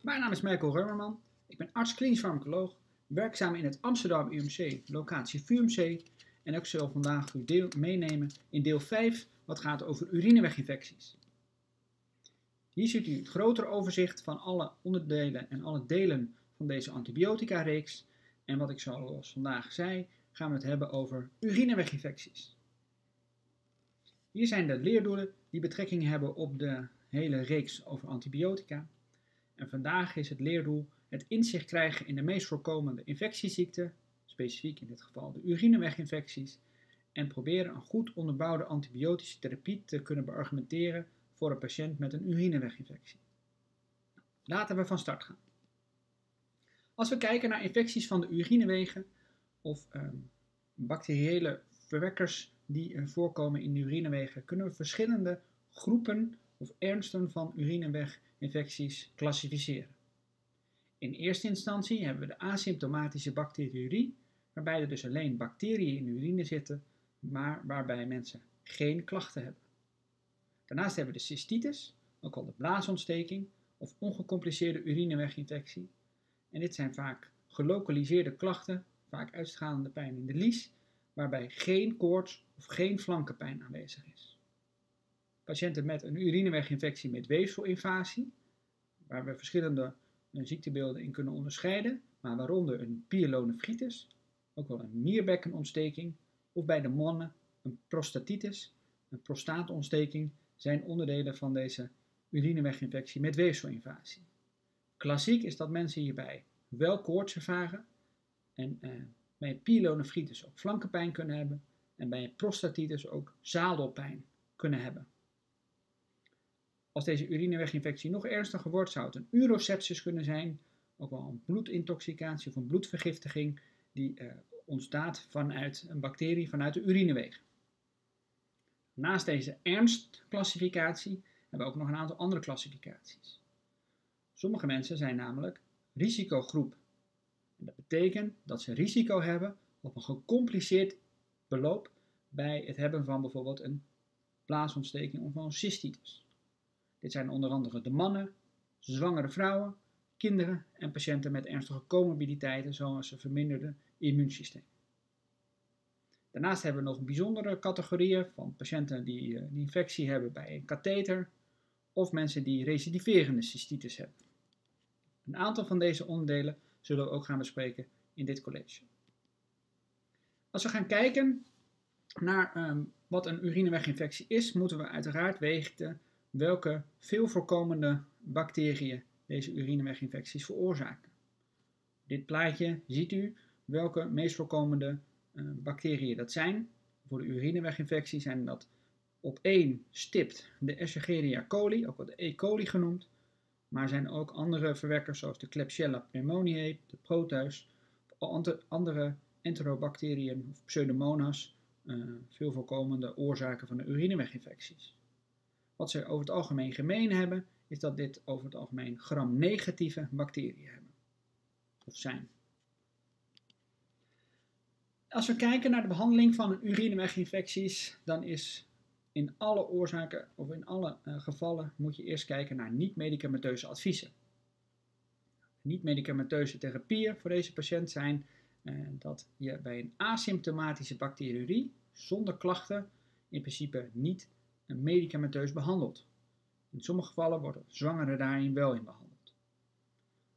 Mijn naam is Michael Reumerman. Ik ben arts klinisch farmacoloog, werkzaam in het Amsterdam UMC, locatie VUMC. En ik zal vandaag u deel meenemen in deel 5, wat gaat over urineweginfecties. Hier ziet u het grotere overzicht van alle onderdelen en alle delen van deze antibiotica-reeks. En wat ik zoals vandaag zei, gaan we het hebben over urineweginfecties. Hier zijn de leerdoelen die betrekking hebben op de hele reeks over antibiotica. En vandaag is het leerdoel het inzicht krijgen in de meest voorkomende infectieziekten, specifiek in dit geval de urineweginfecties, en proberen een goed onderbouwde antibiotische therapie te kunnen beargumenteren voor een patiënt met een urineweginfectie. Laten we van start gaan. Als we kijken naar infecties van de urinewegen of um, bacteriële verwekkers die uh, voorkomen in de urinewegen, kunnen we verschillende groepen of ernsten van urineweginfecties klassificeren. In eerste instantie hebben we de asymptomatische bacteriurie, waarbij er dus alleen bacteriën in de urine zitten, maar waarbij mensen geen klachten hebben. Daarnaast hebben we de cystitis, ook al de blaasontsteking of ongecompliceerde urineweginfectie. En dit zijn vaak gelokaliseerde klachten, vaak uitstralende pijn in de lies, waarbij geen koorts of geen flankenpijn aanwezig is patiënten met een urineweginfectie met weefselinvasie, waar we verschillende eh, ziektebeelden in kunnen onderscheiden, maar waaronder een pyelonefritis, ook wel een nierbekkenontsteking, of bij de mannen een prostatitis, een prostaatontsteking, zijn onderdelen van deze urineweginfectie met weefselinvasie. Klassiek is dat mensen hierbij wel koorts ervaren en eh, bij pyelonefritis ook flankenpijn kunnen hebben en bij een prostatitis ook zadelpijn kunnen hebben. Als deze urineweginfectie nog ernstiger wordt, zou het een urosepsis kunnen zijn, ook wel een bloedintoxicatie of een bloedvergiftiging die eh, ontstaat vanuit een bacterie vanuit de urinewegen. Naast deze ernstclassificatie hebben we ook nog een aantal andere klassificaties. Sommige mensen zijn namelijk risicogroep. Dat betekent dat ze risico hebben op een gecompliceerd beloop bij het hebben van bijvoorbeeld een blaasontsteking of een cystitis. Dit zijn onder andere de mannen, zwangere vrouwen, kinderen en patiënten met ernstige comorbiditeiten zoals een verminderde immuunsysteem. Daarnaast hebben we nog bijzondere categorieën van patiënten die een infectie hebben bij een katheter of mensen die recidiverende cystitis hebben. Een aantal van deze onderdelen zullen we ook gaan bespreken in dit college. Als we gaan kijken naar um, wat een urineweginfectie is, moeten we uiteraard weten welke veel voorkomende bacteriën deze urineweginfecties veroorzaken. Dit plaatje ziet u welke meest voorkomende uh, bacteriën dat zijn. Voor de urineweginfectie zijn dat op één stipt de Escherichia coli, ook wel de E. coli genoemd. Maar zijn ook andere verwekkers zoals de Klebsiella pneumoniae, de Proteus, andere enterobacteriën of pseudomonas, uh, veel voorkomende oorzaken van de urineweginfecties. Wat ze over het algemeen gemeen hebben, is dat dit over het algemeen gram-negatieve bacteriën hebben. Of zijn. Als we kijken naar de behandeling van urineweginfecties, dan is in alle oorzaken of in alle uh, gevallen moet je eerst kijken naar niet-medicamenteuze adviezen. Niet-medicamenteuze therapieën voor deze patiënt zijn uh, dat je bij een asymptomatische bacteriurie zonder klachten in principe niet medicamenteus behandeld. In sommige gevallen worden zwangeren daarin wel in behandeld.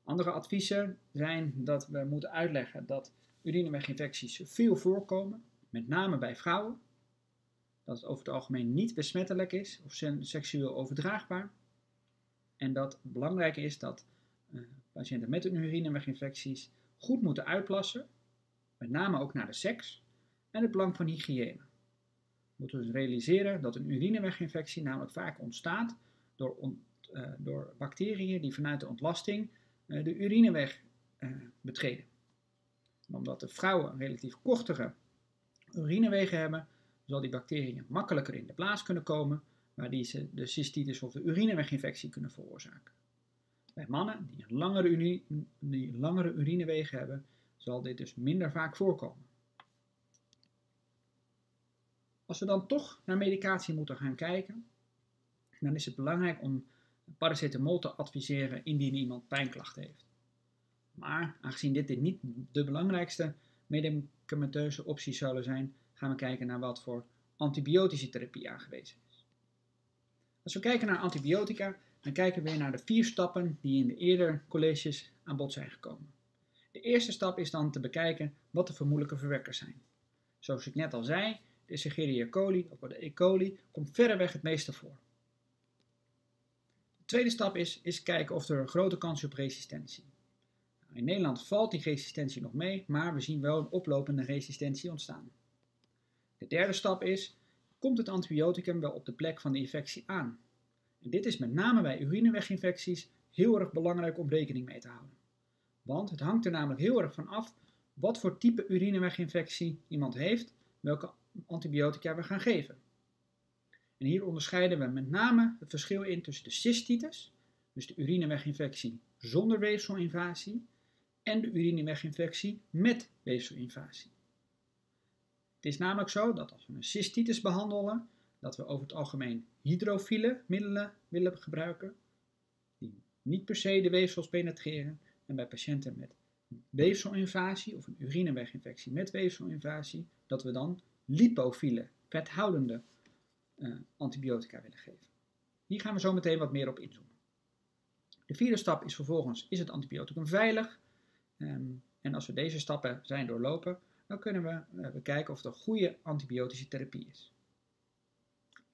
Andere adviezen zijn dat we moeten uitleggen dat urineweginfecties veel voorkomen, met name bij vrouwen. Dat het over het algemeen niet besmettelijk is of seksueel overdraagbaar. En dat belangrijk is dat uh, patiënten met een urineweginfecties goed moeten uitplassen, met name ook naar de seks en het belang van hygiëne moeten we dus realiseren dat een urineweginfectie namelijk vaak ontstaat door, uh, door bacteriën die vanuit de ontlasting uh, de urineweg uh, betreden. En omdat de vrouwen relatief kortere urinewegen hebben, zal die bacteriën makkelijker in de blaas kunnen komen, waardoor ze de cystitis of de urineweginfectie kunnen veroorzaken. Bij mannen die langere, die langere urinewegen hebben, zal dit dus minder vaak voorkomen. Als we dan toch naar medicatie moeten gaan kijken, dan is het belangrijk om paracetamol te adviseren indien iemand pijnklachten heeft. Maar aangezien dit niet de belangrijkste medicamenteuze opties zullen zijn, gaan we kijken naar wat voor antibiotische therapie aangewezen is. Als we kijken naar antibiotica, dan kijken we weer naar de vier stappen die in de eerdere colleges aan bod zijn gekomen. De eerste stap is dan te bekijken wat de vermoedelijke verwekkers zijn. Zoals ik net al zei, de Escherichia coli of de E. coli komt verreweg het meeste voor. De tweede stap is, is kijken of er een grote kans is op resistentie. In Nederland valt die resistentie nog mee, maar we zien wel een oplopende resistentie ontstaan. De derde stap is, komt het antibioticum wel op de plek van de infectie aan? En dit is met name bij urineweginfecties heel erg belangrijk om rekening mee te houden. Want het hangt er namelijk heel erg van af wat voor type urineweginfectie iemand heeft, welke antibiotica we gaan geven. En hier onderscheiden we met name het verschil in tussen de cystitis, dus de urineweginfectie zonder weefselinvasie, en de urineweginfectie met weefselinvasie. Het is namelijk zo dat als we een cystitis behandelen, dat we over het algemeen hydrofiele middelen willen gebruiken, die niet per se de weefsels penetreren. En bij patiënten met weefselinvasie of een urineweginfectie met weefselinvasie, dat we dan lipofiele, vethoudende uh, antibiotica willen geven. Hier gaan we zo meteen wat meer op inzoomen. De vierde stap is vervolgens, is het antibioticum veilig? Um, en als we deze stappen zijn doorlopen, dan kunnen we bekijken of het een goede antibiotische therapie is.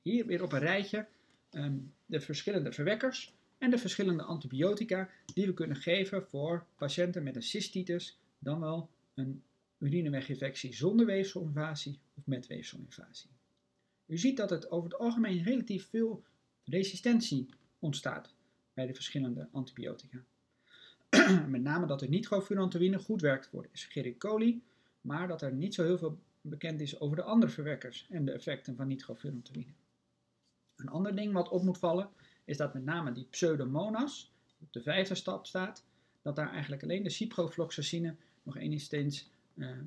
Hier weer op een rijtje um, de verschillende verwekkers en de verschillende antibiotica die we kunnen geven voor patiënten met een cystitis, dan wel een urineweginfectie zonder weefselinvasie of met weefselinvasie. U ziet dat het over het algemeen relatief veel resistentie ontstaat bij de verschillende antibiotica. met name dat de nitrofurantoïne goed werkt voor Escherichia coli, maar dat er niet zo heel veel bekend is over de andere verwekkers en de effecten van nitrofurantoïne. Een ander ding wat op moet vallen is dat met name die pseudomonas, op de vijfde stap staat, dat daar eigenlijk alleen de ciprofloxacine nog enigszins uh,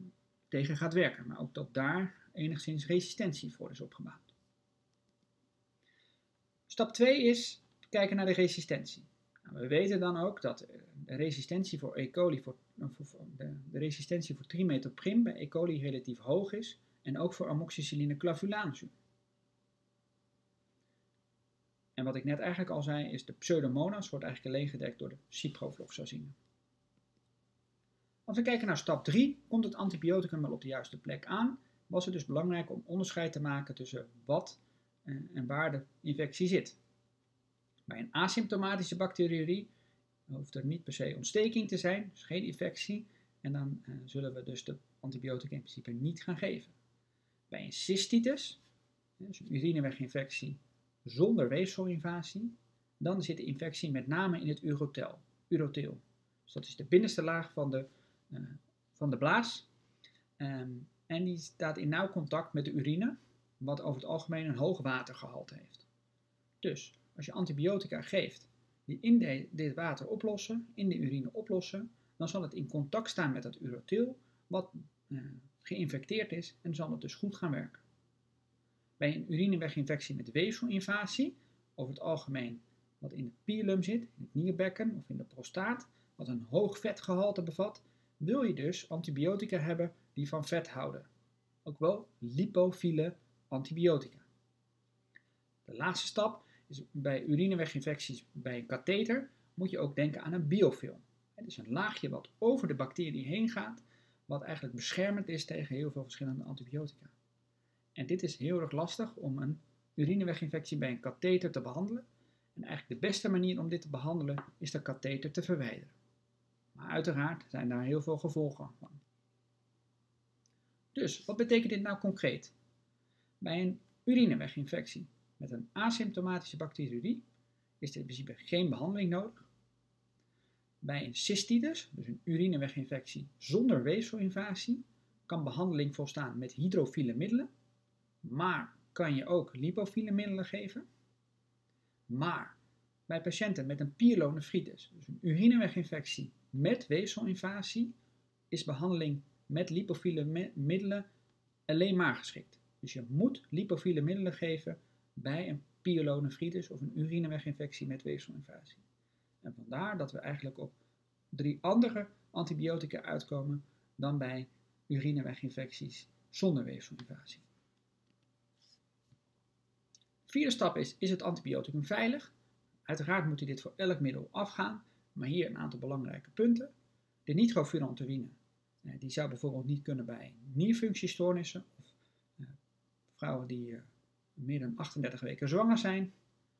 tegen gaat werken, maar ook dat daar enigszins resistentie voor is opgebouwd. Stap 2 is kijken naar de resistentie. Nou, we weten dan ook dat de resistentie voor E. coli, voor, de, de, resistentie voor trimetoprim bij E. coli relatief hoog is en ook voor amoxicilline clavulanzuur. En wat ik net eigenlijk al zei, is de pseudomonas wordt eigenlijk alleen gedekt door de ciprofloxacine. Als we kijken naar stap 3, komt het antibioticum wel op de juiste plek aan, was het dus belangrijk om onderscheid te maken tussen wat eh, en waar de infectie zit. Bij een asymptomatische bacteriurie hoeft er niet per se ontsteking te zijn, dus geen infectie, en dan uh, zullen we dus de antibiotica in principe niet gaan geven. Bij een cystitis, dus een urineweginfectie zonder weefselinvasie, dan zit de infectie met name in het uroteel. Dus dat is de binnenste laag van de, van de blaas. Um, en die staat in nauw contact met de urine, wat over het algemeen een hoog watergehalte heeft. Dus als je antibiotica geeft die in dit water oplossen, in de urine oplossen, dan zal het in contact staan met dat uroteel, wat uh, geïnfecteerd is en zal het dus goed gaan werken. Bij een urineweginfectie met weefselinvasie, over het algemeen wat in het pilum zit, in het nierbekken of in de prostaat, wat een hoog vetgehalte bevat, wil je dus antibiotica hebben die van vet houden. Ook wel lipofiele antibiotica. De laatste stap is bij urineweginfecties bij een katheter moet je ook denken aan een biofilm. Het is een laagje wat over de bacterie heen gaat, wat eigenlijk beschermend is tegen heel veel verschillende antibiotica. En dit is heel erg lastig om een urineweginfectie bij een katheter te behandelen. En eigenlijk de beste manier om dit te behandelen is de katheter te verwijderen. Maar uiteraard zijn daar heel veel gevolgen van. Dus, wat betekent dit nou concreet? Bij een urineweginfectie met een asymptomatische bacteriurie is er in principe geen behandeling nodig. Bij een cystitis, dus een urineweginfectie zonder weefselinvasie, kan behandeling volstaan met hydrofiele middelen, maar kan je ook lipofiele middelen geven. Maar bij patiënten met een pyelonefritis, dus een urineweginfectie met weefselinvasie, is behandeling met lipofiele middelen alleen maar geschikt. Dus je moet lipofiele middelen geven bij een pyelonefritis of een urineweginfectie met weefselinvasie. En vandaar dat we eigenlijk op drie andere antibiotica uitkomen dan bij urineweginfecties zonder weefselinvasie. De vierde stap is, is het antibioticum veilig? Uiteraard moet u dit voor elk middel afgaan, maar hier een aantal belangrijke punten. De nitrofurantoïne, eh, die zou bijvoorbeeld niet kunnen bij nierfunctiestoornissen of eh, vrouwen die eh, meer dan 38 weken zwanger zijn.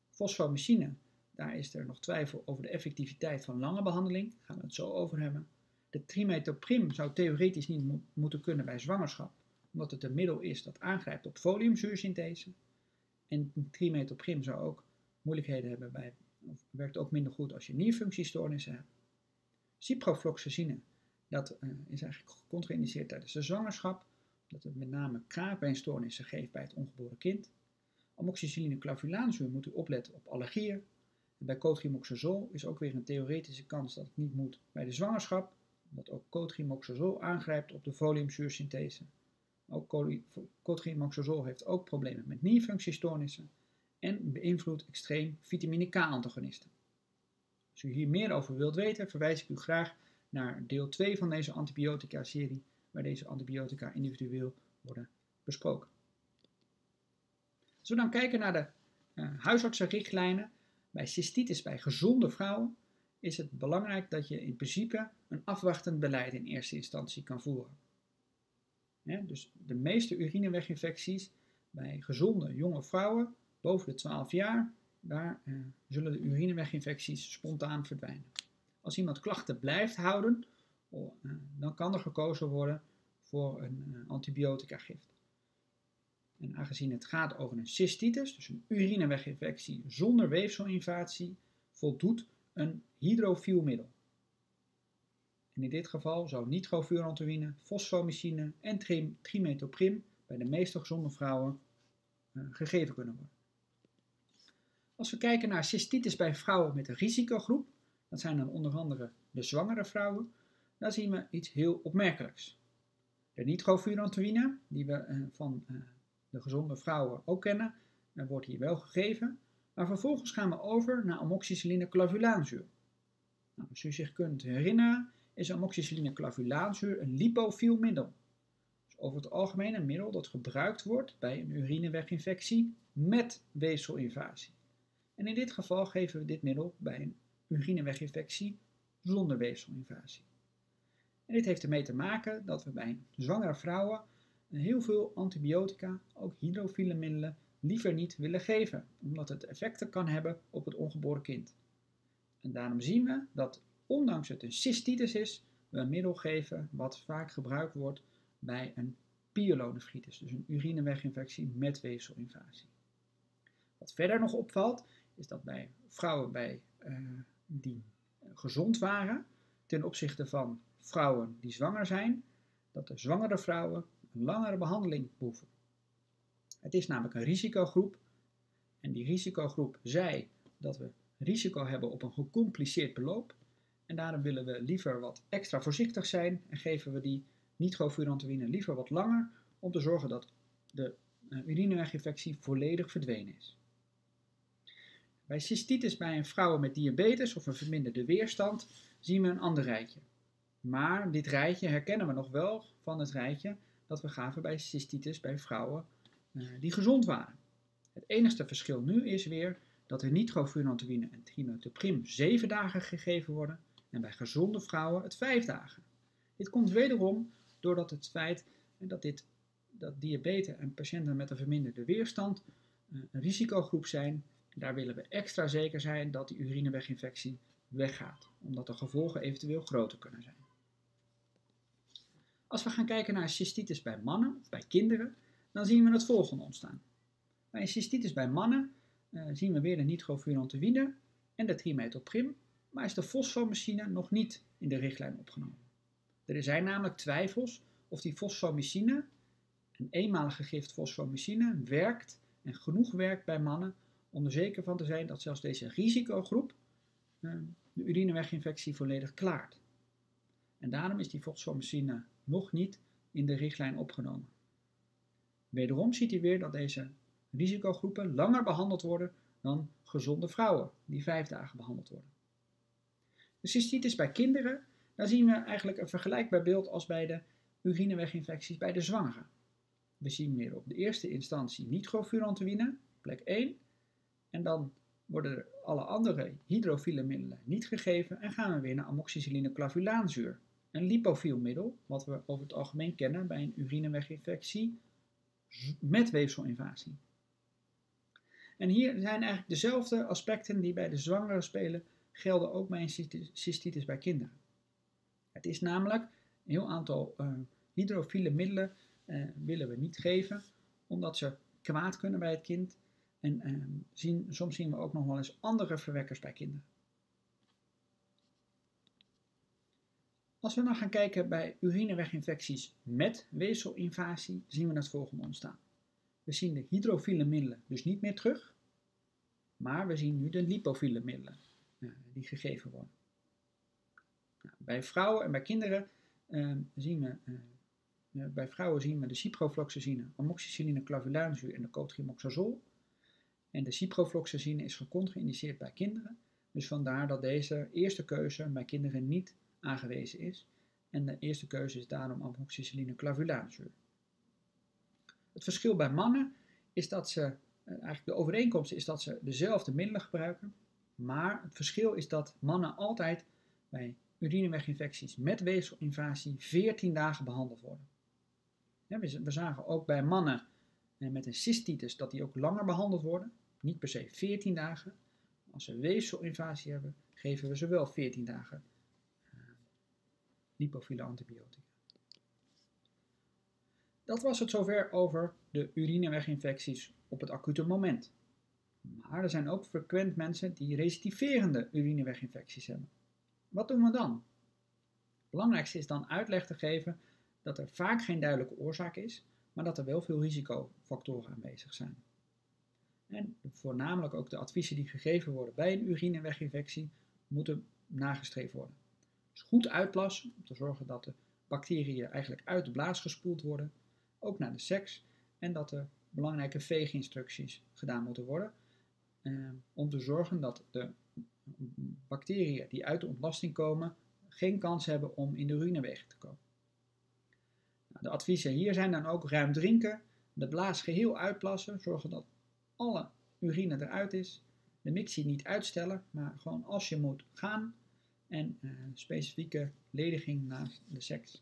Fosfomycine, daar is er nog twijfel over de effectiviteit van lange behandeling, daar gaan we het zo over hebben. De trimetoprim zou theoretisch niet moeten kunnen bij zwangerschap, omdat het een middel is dat aangrijpt op foliumzuursynthese. En trimetoprim zou ook moeilijkheden hebben bij, of werkt ook minder goed als je nierfunctiestoornissen hebt. Ciprofloxacine, dat uh, is eigenlijk gecontraindiceerd tijdens de zwangerschap, omdat het met name kraakbeenstoornissen geeft bij het ongeboren kind. Amoxicilline clavulaanzuur moet u opletten op allergieën. En bij cotrimoxazol is ook weer een theoretische kans dat het niet moet bij de zwangerschap, omdat ook cotrimoxazol aangrijpt op de foliumzuursynthese. Ook cotrimoxazol heeft ook problemen met nierfunctiestoornissen en beïnvloedt extreem vitamine K-antagonisten. Als u hier meer over wilt weten, verwijs ik u graag naar deel 2 van deze antibiotica-serie, waar deze antibiotica individueel worden besproken. Als we dan kijken naar de uh, huisartsenrichtlijnen, bij cystitis bij gezonde vrouwen, is het belangrijk dat je in principe een afwachtend beleid in eerste instantie kan voeren. dus de meeste urineweginfecties bij gezonde jonge vrouwen boven de 12 jaar, daar eh, zullen de urineweginfecties spontaan verdwijnen. Als iemand klachten blijft houden, oh, eh, dan kan er gekozen worden voor een uh, antibiotica-gift. En aangezien het gaat over een cystitis, dus een urineweginfectie zonder weefselinvasie, voldoet een hydrofiel middel. En in dit geval zou nitrofurantoïne, fosfomycine en trimetoprim bij de meeste gezonde vrouwen gegeven kunnen worden. Als we kijken naar cystitis bij vrouwen met een risicogroep, dat zijn dan onder andere de zwangere vrouwen, dan zien we iets heel opmerkelijks. De nitrofurantoïne, die we uh, van uh, de gezonde vrouwen ook kennen, wordt hier wel gegeven. Maar vervolgens gaan we over naar amoxicilline clavulaanzuur. Nou, als u zich kunt herinneren, is amoxicilline clavulaanzuur een lipofiel middel. Dus over het algemeen een middel dat gebruikt wordt bij een urineweginfectie met weefselinvasie. En in dit geval geven we dit middel bij een urineweginfectie zonder weefselinvasie. En dit heeft ermee te maken dat we bij zwangere vrouwen heel veel antibiotica, ook hydrofiele middelen, liever niet willen geven, omdat het effecten kan hebben op het ongeboren kind. En daarom zien we dat, ondanks het een cystitis is, we een middel geven wat vaak gebruikt wordt bij een pyelonefritis, dus een urineweginfectie met weefselinvasie. Wat verder nog opvalt, is dat bij vrouwen bij, uh, die gezond waren, ten opzichte van vrouwen die zwanger zijn, dat de zwangere vrouwen een langere behandeling behoeven. Het is namelijk een risicogroep en die risicogroep zei dat we risico hebben op een gecompliceerd beloop en daarom willen we liever wat extra voorzichtig zijn en geven we die nitrofurantoïne liever wat langer om te zorgen dat de uh, urineweginfectie volledig verdwenen is. Bij cystitis bij een vrouw met diabetes of een verminderde weerstand zien we een ander rijtje. Maar dit rijtje herkennen we nog wel van het rijtje dat we gaven bij cystitis bij vrouwen uh, die gezond waren. Het enige verschil nu is weer dat er nitrofurantoïne en trimethoprim 7 dagen gegeven worden en bij gezonde vrouwen het 5 dagen. Dit komt wederom doordat het feit dat, dit, dat diabetes en patiënten met een verminderde weerstand uh, een risicogroep zijn daar willen we extra zeker zijn dat die urineweginfectie weggaat, omdat de gevolgen eventueel groter kunnen zijn. Als we gaan kijken naar cystitis bij mannen of bij kinderen, dan zien we het volgende ontstaan. Bij cystitis bij mannen uh, zien we weer de nitrofurantoïne en de trimetoprim, maar is de fosfomycine nog niet in de richtlijn opgenomen. Er zijn namelijk twijfels of die fosfomycine, een eenmalige gift fosfomycine, werkt en genoeg werkt bij mannen om er zeker van te zijn dat zelfs deze risicogroep uh, de urineweginfectie volledig klaart. En daarom is die fosfomycine nog niet in de richtlijn opgenomen. Wederom ziet u weer dat deze risicogroepen langer behandeld worden dan gezonde vrouwen, die vijf dagen behandeld worden. De cystitis bij kinderen, daar zien we eigenlijk een vergelijkbaar beeld als bij de urineweginfecties bij de zwangeren. We zien weer op de eerste instantie nitrofurantoïne, plek 1, en dan worden alle andere hydrofiele middelen niet gegeven en gaan we weer naar amoxicilline clavulaanzuur, een lipofiel middel, wat we over het algemeen kennen bij een urineweginfectie met weefselinvasie. En hier zijn eigenlijk dezelfde aspecten die bij de zwangere spelen, gelden ook bij een cystitis bij kinderen. Het is namelijk een heel aantal uh, hydrofiele middelen uh, willen we niet geven, omdat ze kwaad kunnen bij het kind. En uh, zien, soms zien we ook nog wel eens andere verwekkers bij kinderen. Als we dan gaan kijken bij urineweginfecties met weefselinvasie, zien we het volgende ontstaan. We zien de hydrofiele middelen dus niet meer terug, maar we zien nu de lipofiele middelen uh, die gegeven worden. Nou, bij vrouwen en bij kinderen uh, zien we, uh, bij vrouwen zien we de ciprofloxacine, amoxicilline, clavulaanzuur en de cotrimoxazol. En de ciprofloxacine is gecontraindiceerd bij kinderen, dus vandaar dat deze eerste keuze bij kinderen niet aangewezen is. En de eerste keuze is daarom amoxicilline clavulaanzuur. Het verschil bij mannen is dat ze, eh, eigenlijk de overeenkomst is dat ze dezelfde middelen gebruiken, maar het verschil is dat mannen altijd bij urineweginfecties met weefselinvasie 14 dagen behandeld worden. We zagen ook bij mannen eh, met een cystitis dat die ook langer behandeld worden, niet per se 14 dagen. Als ze weefselinvasie hebben, geven we ze wel 14 dagen uh, lipofiele antibiotica. Dat was het zover over de urineweginfecties op het acute moment. Maar er zijn ook frequent mensen die recidiverende urineweginfecties hebben. Wat doen we dan? Het belangrijkste is dan uitleg te geven dat er vaak geen duidelijke oorzaak is, maar dat er wel veel risicofactoren aanwezig zijn. En voornamelijk ook de adviezen die gegeven worden bij een urineweginfectie moeten nagestreefd worden. Dus goed uitplassen om te zorgen dat de bacteriën eigenlijk uit de blaas gespoeld worden ook naar de seks, en dat er belangrijke veeginstructies gedaan moeten worden eh, om te zorgen dat de bacteriën die uit de ontlasting komen geen kans hebben om in de urinewegen te komen. Nou, de adviezen hier zijn dan ook ruim drinken, de blaas geheel uitplassen, zorgen dat alle urine eruit is, de mixie niet uitstellen, maar gewoon als je moet gaan en uh, specifieke lediging na de seks.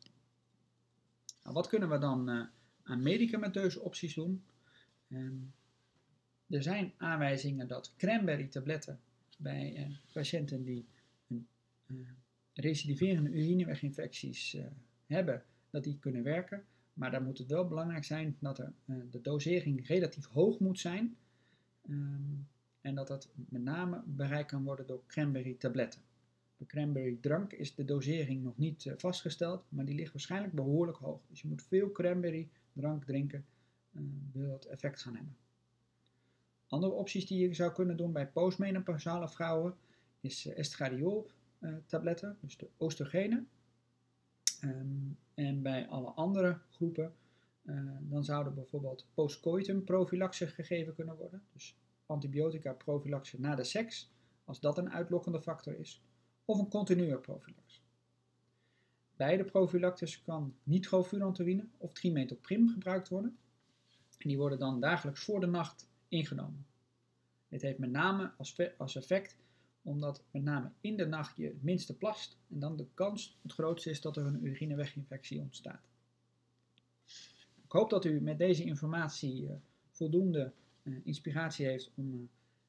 Nou, wat kunnen we dan uh, aan medicamenteuze opties doen. Um, er zijn aanwijzingen dat cranberry tabletten bij uh, patiënten die een recidiverende urineweginfecties hebben, dat die kunnen werken. Maar dan moet het wel belangrijk zijn dat er, de dosering relatief hoog moet zijn. Um, en dat dat met name bereikt kan worden door cranberry tabletten. De cranberry drank is de dosering nog niet vastgesteld, maar die ligt waarschijnlijk behoorlijk hoog. Dus je moet veel cranberry drank drinken, uh, wil het effect gaan hebben. Andere opties die je zou kunnen doen bij postmenopausale vrouwen is uh, estradiol uh, tabletten, dus de oestrogenen. Um, en bij alle andere groepen dan zouden bijvoorbeeld postcoitum prophylaxe gegeven kunnen worden, dus antibiotica prophylaxe na de seks, als dat een uitlokkende factor is, of een continue prophylaxe. Bij de kan nitrofurantoïne of trimetoprim gebruikt worden. En die worden dan dagelijks voor de nacht ingenomen. Dit heeft met name als, als effect omdat met name in de nacht je het minste plast en dan de kans het grootste is dat er een urineweginfectie ontstaat. Ik hoop dat u met deze informatie uh, voldoende uh, inspiratie heeft om uh,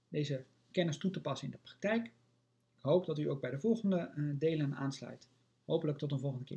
deze kennis toe te passen in de praktijk. Ik hoop dat u ook bij de volgende delen aansluit. Hopelijk tot een volgende keer.